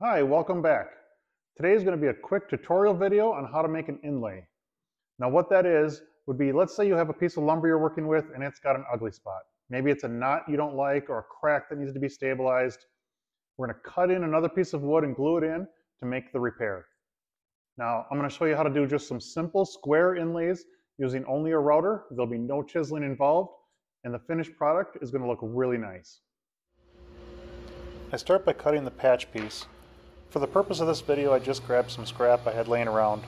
Hi, welcome back. Today is going to be a quick tutorial video on how to make an inlay. Now what that is would be, let's say you have a piece of lumber you're working with and it's got an ugly spot. Maybe it's a knot you don't like or a crack that needs to be stabilized. We're going to cut in another piece of wood and glue it in to make the repair. Now I'm going to show you how to do just some simple square inlays using only a router. There'll be no chiseling involved and the finished product is going to look really nice. I start by cutting the patch piece for the purpose of this video, I just grabbed some scrap I had laying around.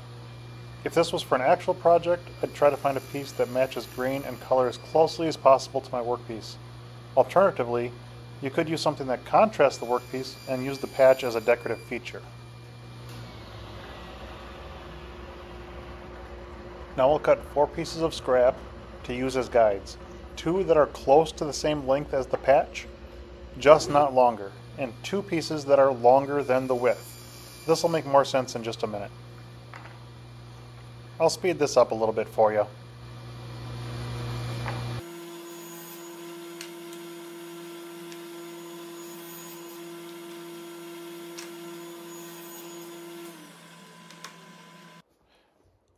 If this was for an actual project, I'd try to find a piece that matches grain and color as closely as possible to my workpiece. Alternatively, you could use something that contrasts the workpiece and use the patch as a decorative feature. Now we'll cut four pieces of scrap to use as guides. Two that are close to the same length as the patch, just not longer and two pieces that are longer than the width. This will make more sense in just a minute. I'll speed this up a little bit for you.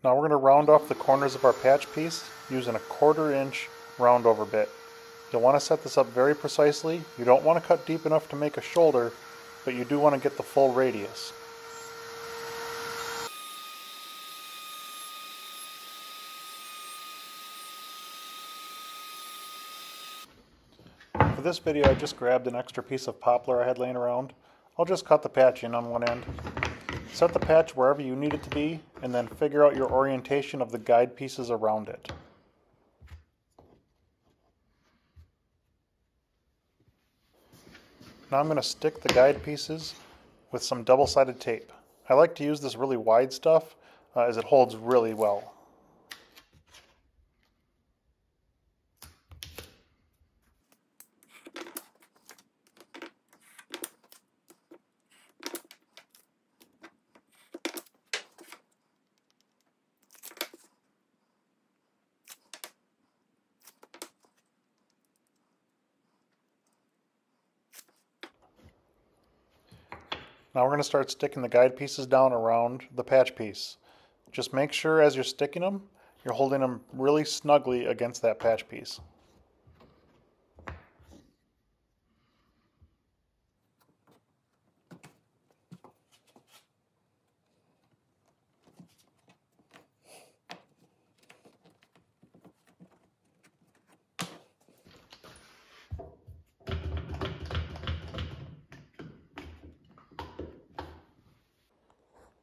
Now we're going to round off the corners of our patch piece using a quarter inch round over bit. You'll want to set this up very precisely. You don't want to cut deep enough to make a shoulder, but you do want to get the full radius. For this video I just grabbed an extra piece of poplar I had laying around. I'll just cut the patch in on one end. Set the patch wherever you need it to be, and then figure out your orientation of the guide pieces around it. Now I'm going to stick the guide pieces with some double-sided tape. I like to use this really wide stuff uh, as it holds really well. Now we're going to start sticking the guide pieces down around the patch piece. Just make sure as you're sticking them, you're holding them really snugly against that patch piece.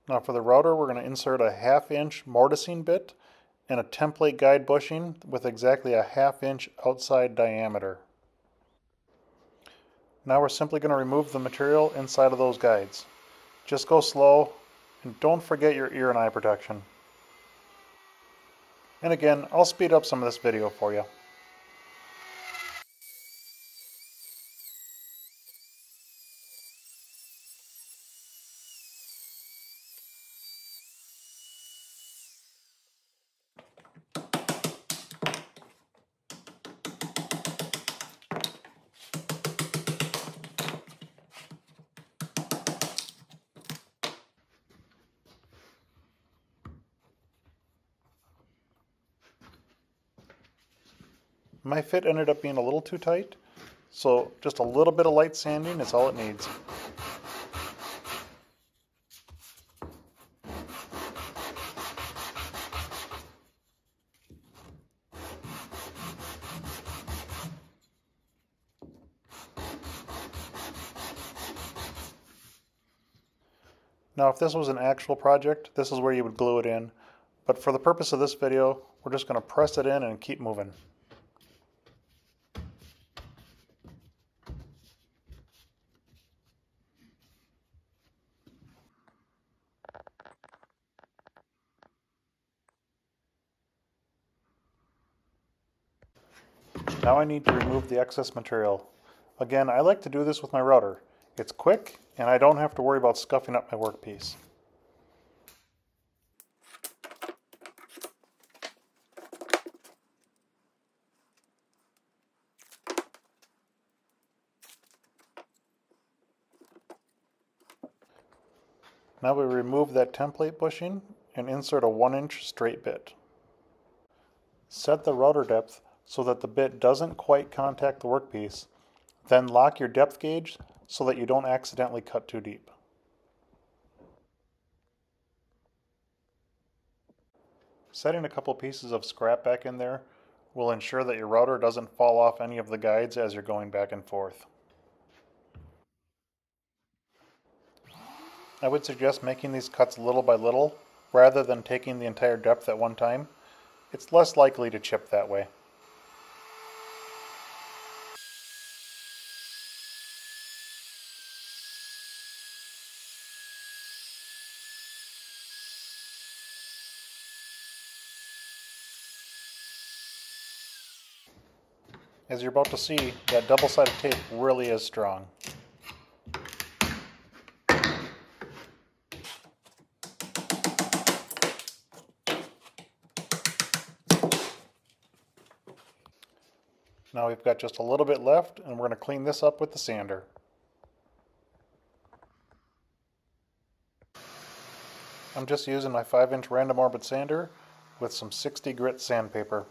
Now for the router, we're going to insert a half inch mortising bit and a template guide bushing with exactly a half inch outside diameter. Now we're simply going to remove the material inside of those guides. Just go slow and don't forget your ear and eye protection. And again, I'll speed up some of this video for you. My fit ended up being a little too tight, so just a little bit of light sanding is all it needs. Now if this was an actual project, this is where you would glue it in. But for the purpose of this video, we're just going to press it in and keep moving. Now I need to remove the excess material. Again, I like to do this with my router. It's quick, and I don't have to worry about scuffing up my workpiece. Now we remove that template bushing and insert a 1 inch straight bit. Set the router depth so that the bit doesn't quite contact the workpiece. Then lock your depth gauge so that you don't accidentally cut too deep. Setting a couple pieces of scrap back in there will ensure that your router doesn't fall off any of the guides as you're going back and forth. I would suggest making these cuts little by little rather than taking the entire depth at one time. It's less likely to chip that way. As you're about to see, that double-sided tape really is strong. Now we've got just a little bit left and we're going to clean this up with the sander. I'm just using my 5 inch random orbit sander with some 60 grit sandpaper.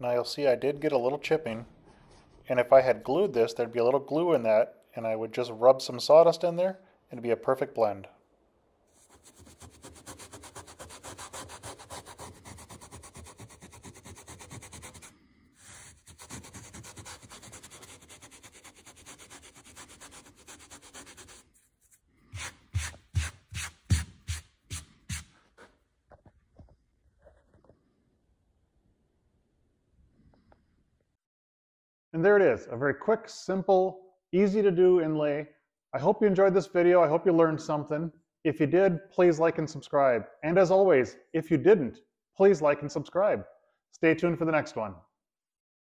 Now you'll see I did get a little chipping and if I had glued this, there'd be a little glue in that, and I would just rub some sawdust in there, and it'd be a perfect blend. And there it is, a very quick, simple, easy to do inlay. I hope you enjoyed this video. I hope you learned something. If you did, please like and subscribe. And as always, if you didn't, please like and subscribe. Stay tuned for the next one.